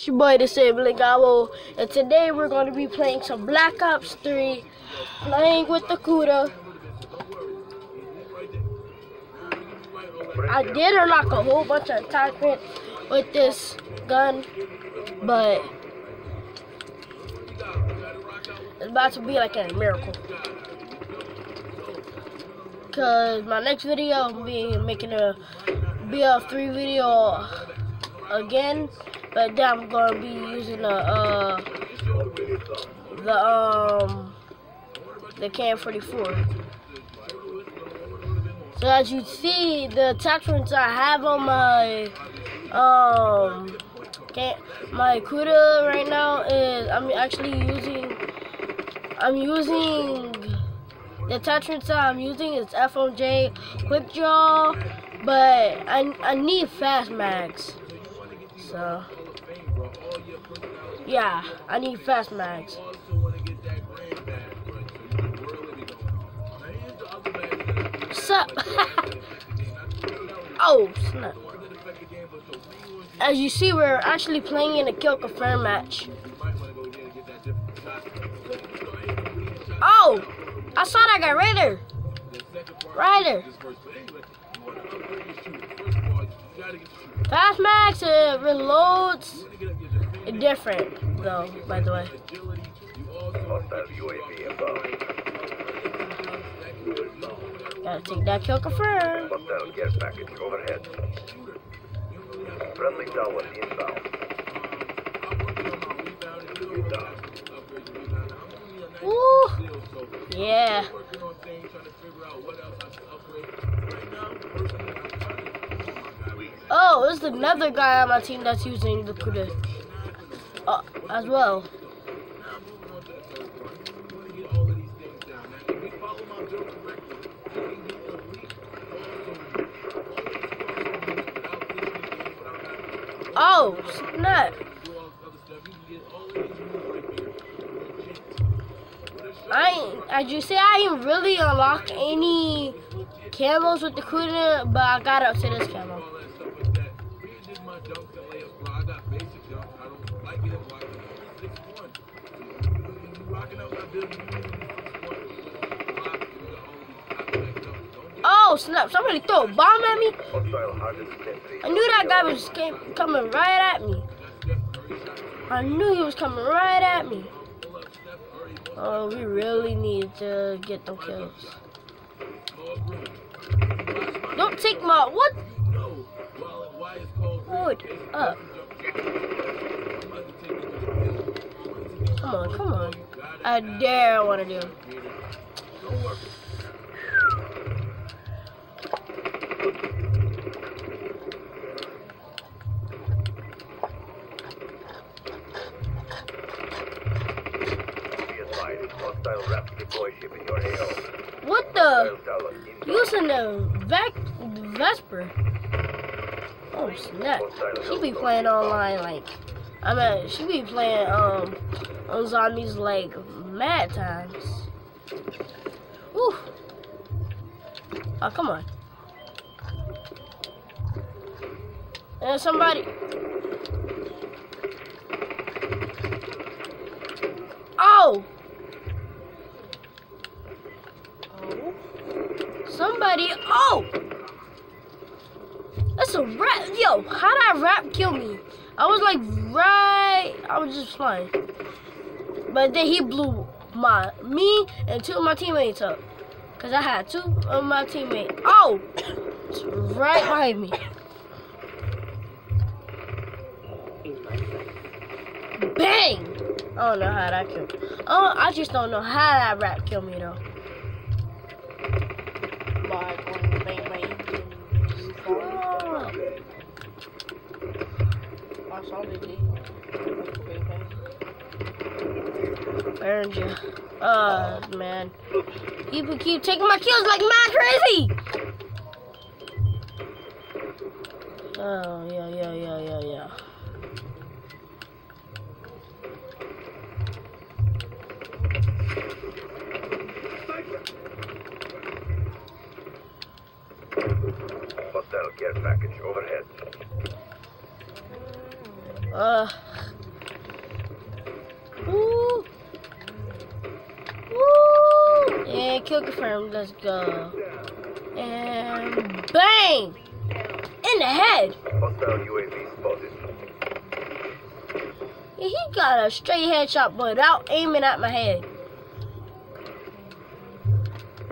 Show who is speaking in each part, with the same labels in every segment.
Speaker 1: It's your boy, the Sibling Gabo, and today we're going to be playing some Black Ops 3, playing with the Kuda. I did unlock a whole bunch of attachments with this gun, but it's about to be like a miracle. Cause my next video, I'm be making a BL3 video again. But then I'm gonna be using the uh the um the KN-44. So as you see, the attachments I have on my um can my Kuda right now is I'm actually using I'm using the attachments that I'm using is FMJ Quick Draw, but I I need fast mags. So yeah, I need fast mags. Sup? oh, snap. As you see, we're actually playing in a kill confirm match. Oh! I saw that guy right there. Right there. Fast mags, it reloads different, though, by the way. Gotta take that kill confirm.
Speaker 2: Hostile care package overhead. Friendly tower inbound.
Speaker 1: Woo! Yeah. Oh, there's another guy on my team that's using the Kuda uh, as well. Oh, snap. I as you say, I didn't really unlock any camos with the Kuda, but I got up to this camo. Oh snap! Somebody throw a bomb at me.
Speaker 2: Hostile hardened sentry.
Speaker 1: I knew that guy was came, coming right at me. I knew he was coming right at me. Oh, we really need to get them kills. Don't take my what? Hold up. Come on, come on. I dare I want to do. What the? Using the Vac Vesper. Oh snap! She be playing online like I mean she be playing um on zombies like mad times. Woo! Oh come on. And somebody Oh! Oh. Somebody oh! Rat yo, how did that rat kill me? I was like right I was just flying. But then he blew my me and two of my teammates up. Cause I had two of my teammates. Oh! It's right behind me. Bang! I don't know how that killed. Oh, I just don't know how that rat killed me though. Earned you. Uh, man. You can keep taking my kills like mad crazy. Oh, yeah, yeah, yeah, yeah, yeah.
Speaker 2: Hostile care package overhead.
Speaker 3: Uh. Woo. And kill confirmed. Let's go. And bang! In the head.
Speaker 2: Hostile UAV spotted.
Speaker 3: Yeah, He got a straight headshot without aiming at my head.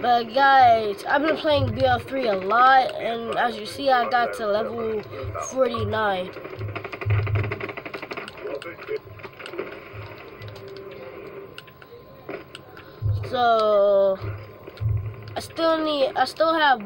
Speaker 3: But guys, I've been playing BL3 a lot, and as you see, I got to level 49. So I still need, I still have